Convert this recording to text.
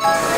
Bye.